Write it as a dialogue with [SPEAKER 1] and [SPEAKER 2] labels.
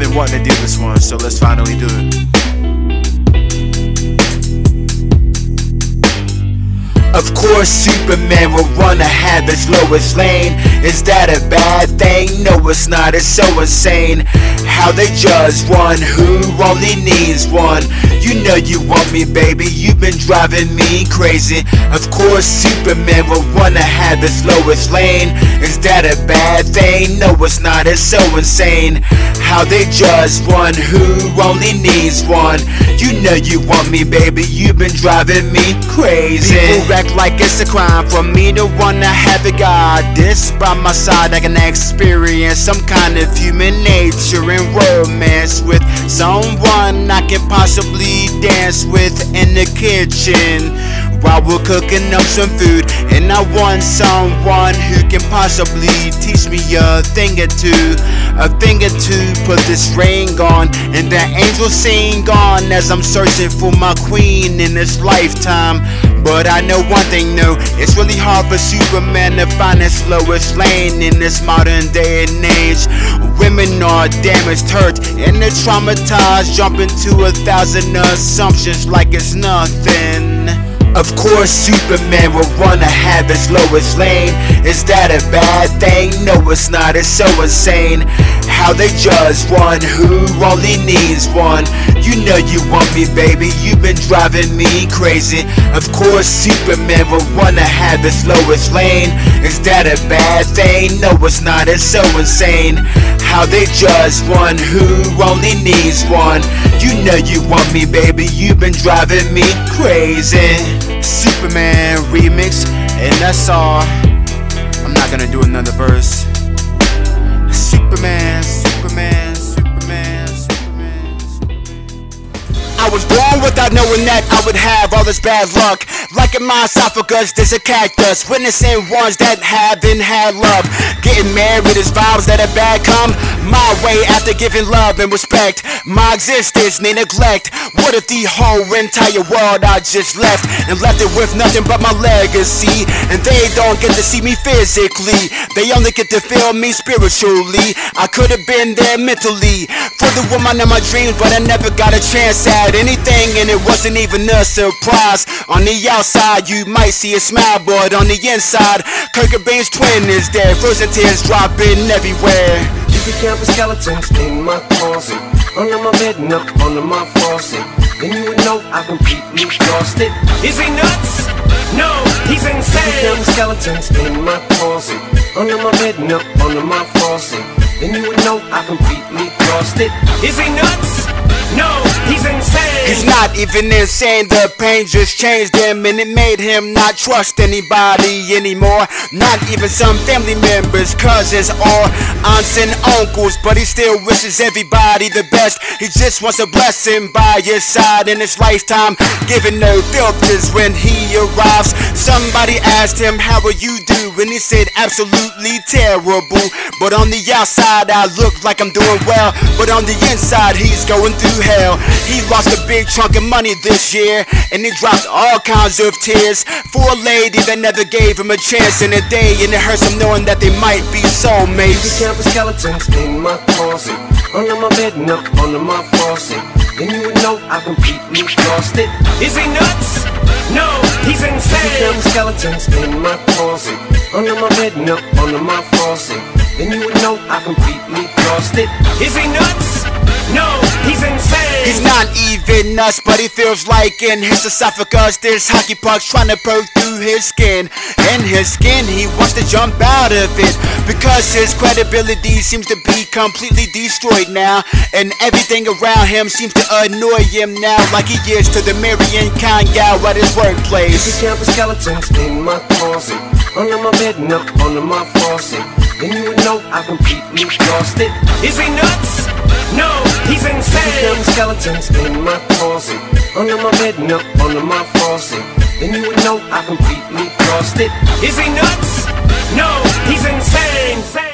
[SPEAKER 1] I'm to do this one, so let's finally do it.
[SPEAKER 2] Of course, Superman will run ahead his Lois Lane. Is that a bad thing? No, it's not. It's so insane how they judge one who only needs one. You know you want me, baby. You've been driving me crazy. Of course, Superman will run ahead his Lois Lane. Is that a bad thing? No, it's not. It's so insane how they judge one who only needs one. You know you want me, baby. You've been driving me crazy. People act like it's a crime for me to wanna have a god. This by my side, I can experience some kind of human nature and romance with someone I can possibly dance with in the kitchen while we're cooking up some food. And I want someone who can possibly teach me a thing or two, a thing or two. Put this ring on, and the angels sing on as I'm searching for my queen in this lifetime. But I know one thing, no, it's really hard for Superman to find his Lois Lane in this modern day and age. Women are damaged, hurt, and they're traumatized, jumping to a thousand assumptions like it's nothing. Of course, Superman will run ahead his Lois Lane. Is that a bad thing? No, it's not. It's so insane how they judge one who only needs one. You know you want me, baby. You've been driving me crazy. Of course, Superman will run ahead his Lois Lane. Is that a bad thing? No, it's not. It's so insane how they judge one who only needs one. You know you want me, baby. You've been driving me crazy. Superman remix, and that's all. I'm not gonna do another verse. Superman, Superman, Superman, Superman, Superman. I was born without knowing that I would have all this bad luck. Like in my esophagus, there's a cactus. Witnessing ones that haven't had love. Getting married is vibes that are bad come my way after giving love and respect. My existence need neglect. What if the whole entire world I just left and left it with nothing but my legacy? And they don't get to see me physically, they only get to feel me spiritually. I could have been there mentally for the woman of my dreams, but I never got a chance at anything, and it wasn't even a surprise. On the outside, you might see a smile, but on the inside, Kurt Cobain's twin is there, frozen tears dropping everywhere.
[SPEAKER 3] You can count the skeletons in my closet, under my bed and up under my faucet. Then you would know I've completely lost it. Is he nuts? No, he's insane. You can count the skeletons in my closet, under my bed and up under my faucet. Then you would know I've completely lost it. Is he nuts?
[SPEAKER 2] Not even insane, the pain just changed him and it made him not trust anybody anymore. Not even some family members, cousins, or aunts and uncles. But he still wishes everybody the best. He just wants a blessing by his side in his lifetime, giving no filters when he arrives. Somebody asked him, How are you doing? And he said, Absolutely terrible. But on the outside, I look like I'm doing well. But on the inside, he's going through hell. He lost a big chunk of money this year, and he dropped all kinds of tears for a lady that never gave him a chance in a day, and it hurts him knowing that they might be soulmates.
[SPEAKER 3] You the skeletons in my closet, under my bed and up under my faucet. Then you would know I completely lost it. Is he nuts? No, he's insane. You count the skeletons in my closet, under my bed up under my faucet. Then you would know I completely lost it. Is he nuts? No, he's insane.
[SPEAKER 2] He's not even nuts, but he feels like in his esophagus there's hockey pucks trying to poke through his skin. In his skin, he wants to jump out of it because his credibility seems to be completely destroyed now, and everything around him seems to annoy him now, like he is to the Marion kind gal at his workplace.
[SPEAKER 3] You count the skeletons in my closet, under my bed and up under my faucet. Then you would know I completely lost it. Is he nuts? No, he's insane. Count skeletons in my closet, under my bed up under my faucet. Then you would know I completely lost it. Is he nuts? No, he's insane.